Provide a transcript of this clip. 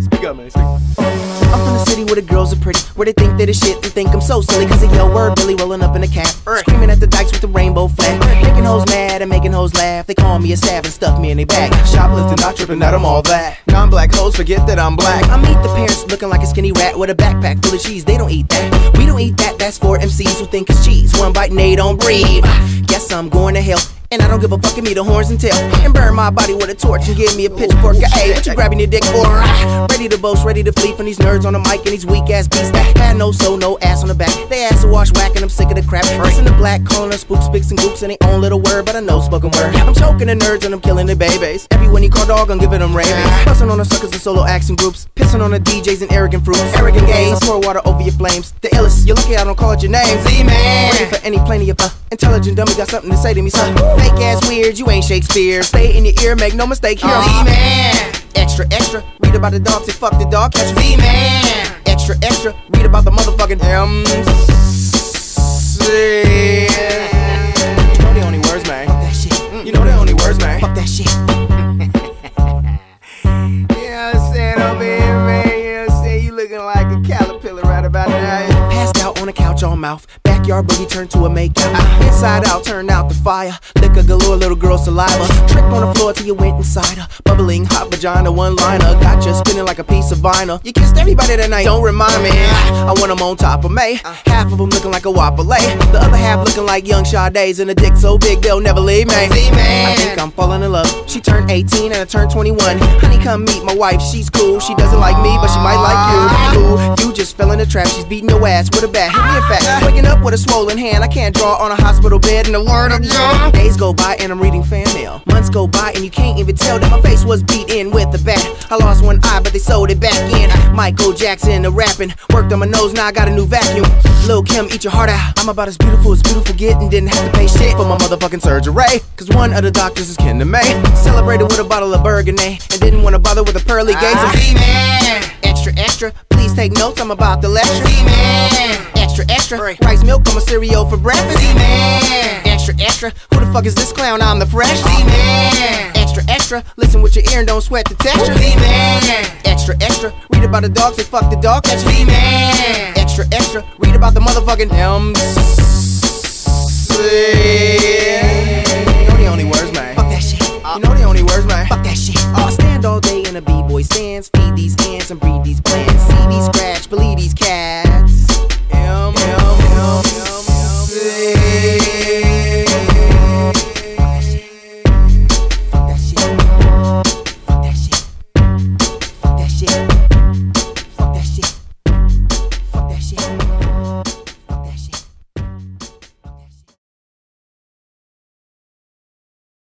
Speak up, man. Speak. I'm from the city where the girls are pretty, where they think they the shit and think I'm so silly. Cause of yo word, Billy rolling up in a cab, screaming at the dikes with the rainbow flag, making hoes mad and making hoes laugh. They call me a sav and stuff me in their bag. Shoplifting, not tripping, that I'm all that. Non-black hoes forget that I'm black. I meet the parents looking like a skinny rat with a backpack full of cheese. They don't eat that. We don't eat that. That's for MCs who think it's cheese. One bite and they don't breathe. Guess I'm going to hell. And I don't give a fuck, give me the horns and tail. And burn my body with a torch and give me a pitchfork. Hey, what you grabbing your dick for? Ready to boast, ready to flee from these nerds on the mic and these weak ass beats that had no soul, no ass on the back. They ass to wash whack and I'm sick of the crap. Listen to black us spooks, spicks, and gooks and they own little word, but I know spoken word. I'm choking the nerds and I'm killing the babies. Everyone you call dog, I'm giving them rabies. Busting on the suckers and solo acts and groups. Pissing on the DJs and arrogant fruits. Arrogant gays, I pour water over your flames. The illest, you're lucky I don't call it your name. Z-Man. Ready for any plenty of uh, intelligent dummy got something to say to me, son. Fake ass weird, you ain't Shakespeare. Stay in your ear, make no mistake here. I'm Z-Man. Extra, extra. Read about the dog, say fuck the dog, catch me. Z-Man. Extra, extra. Read about the motherfucking MC. You know the only words, man. Fuck that shit. You know the only words, man. Fuck that shit. You know what I'm saying over here, man? You know what I'm saying? You looking like a caterpillar right about now. Out on a couch all mouth. Backyard boogie turned to a makeout. Inside out, turn out the fire. Liquor galore, little girl saliva. Trick on the floor till you went inside her. Bubbling hot vagina, one liner. Got you spinning like a piece of vinyl. You kissed everybody that night. Don't remind me. I want them on top of me. Half of them looking like a whopper lay. The other half looking like young Sade's. And a dick so big they'll never leave me. I think I'm falling in love. She turned 18 and I turned 21. Honey, come meet my wife. She's cool. She doesn't like me, but she might like you. Cool. Trap. She's beating your ass with a bat. Hit me a fact. Waking up with a swollen hand. I can't draw on a hospital bed. And the word of God. Days go by and I'm reading fan mail. Months go by and you can't even tell that my face was beat in with a bat. I lost one eye, but they sewed it back in. Michael Jackson, the rapping. Worked on my nose, now I got a new vacuum. Lil Kim, eat your heart out. I'm about as beautiful as beautiful get and didn't have to pay shit for my motherfucking surgery. Cause one of the doctors is kin to me. Celebrated with a bottle of Burgundy and didn't want to bother with a pearly gates. Z-Man. Ah. Extra, extra, please take notes, I'm about to lecture. Z-Man. Extra, extra, rice milk on my cereal for breakfast. Z-Man. Extra, extra, who the fuck is this clown? I'm the fresh. Z-Man. Extra, extra, listen with your ear and don't sweat the texture. Z-Man. Extra, extra, read about the dog, say fuck the dog, catch. Z-Man. Extra, extra, read about the motherfucking MC.